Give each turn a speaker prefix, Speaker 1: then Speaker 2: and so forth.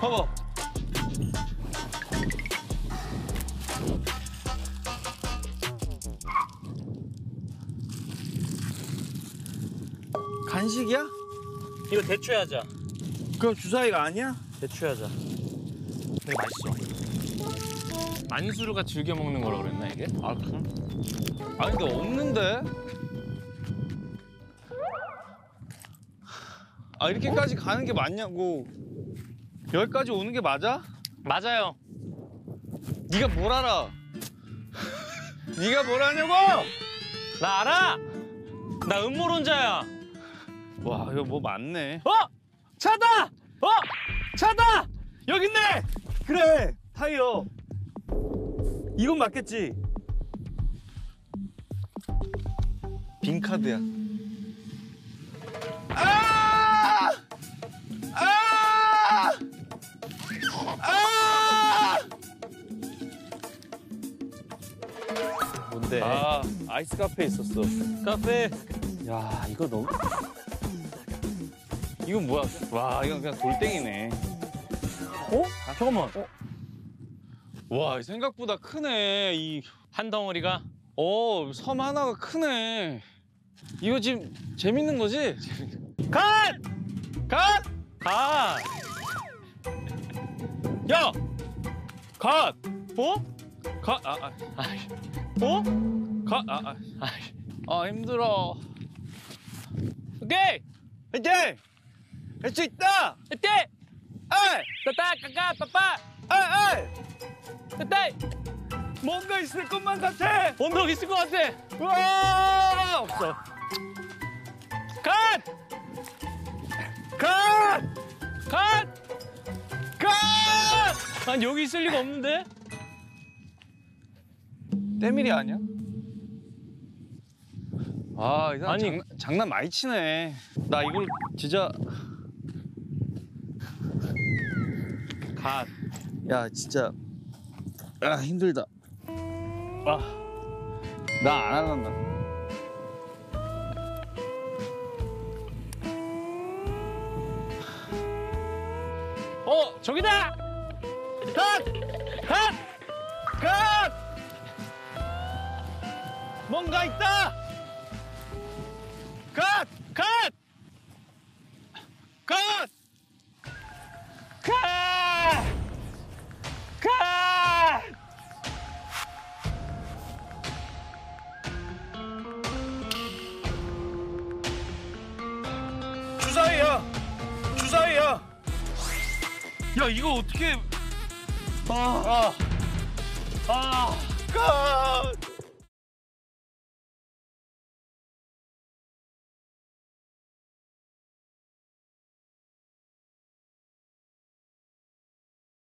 Speaker 1: 커버. 간식이야?
Speaker 2: 이거 대추하자.
Speaker 1: 그거 주사위가 아니야?
Speaker 2: 대추하자.
Speaker 1: 되게 맛있어.
Speaker 3: 안수르가 즐겨 먹는 거라 그랬나 이게?
Speaker 1: 아 그래? 아니 근데 없는데? 아 이렇게까지 가는 게 맞냐고. 여기까지 오는 게 맞아?
Speaker 2: 맞아요.
Speaker 1: 네가 뭘 알아? 네가 뭘 아냐고?
Speaker 2: 나 알아. 나 음모론자야.
Speaker 1: 와 이거 뭐 맞네.
Speaker 2: 어? 차다. 어? 차다. 여기 있네.
Speaker 1: 그래 타이어. 이건 맞겠지? 빈 카드야. 아!
Speaker 2: 뭔데?
Speaker 1: 아 아이스 카페 있었어.
Speaker 2: 카페.
Speaker 1: 야 이거 너무. 이건 뭐야? 와 이건 그냥 돌덩이네.
Speaker 2: 어? 잠깐만.
Speaker 1: 와 생각보다 크네 이.
Speaker 2: 한 덩어리가
Speaker 1: 어, 섬 하나가 크네. 이거 지금 재밌는 거지?
Speaker 2: 갓!
Speaker 1: 갓!
Speaker 2: 갓!
Speaker 1: 야! 갓!
Speaker 2: 어?
Speaker 1: 갓! 아, 아,
Speaker 2: 아이. 어?
Speaker 1: 갓! 아, 아,
Speaker 2: 아이.
Speaker 1: 아 힘들어.
Speaker 2: 오케이.
Speaker 1: 이제! 할수 있다!
Speaker 2: 이때.
Speaker 1: 에이!
Speaker 2: 따따 까까 빠빠.
Speaker 1: 에이! 에이!
Speaker 2: 따따.
Speaker 1: 뭔가 있을 것만 같아!
Speaker 2: 언덕 있을 것 같아.
Speaker 1: 우와! 없어.
Speaker 2: 갓!
Speaker 1: 갓!
Speaker 2: 갓!
Speaker 1: 갓!
Speaker 2: 아니 여기 있을 리가 없는데?
Speaker 1: 때밀이 아니야? 아, 이 사람
Speaker 2: 아니.
Speaker 1: 장난, 장난 많이 치네. 나 이걸 진짜. 가. 야, 진짜. 아, 힘들다. 아. 나안 할란다.
Speaker 2: 어 저기다! 갓! 갓!
Speaker 1: 갓! 뭔가 있다! 갓!
Speaker 2: 갓!
Speaker 1: 갓!
Speaker 2: 갓! 갓!
Speaker 1: 주사위야! 주사위야! 야, 이거 어떻게. 아,
Speaker 2: 아!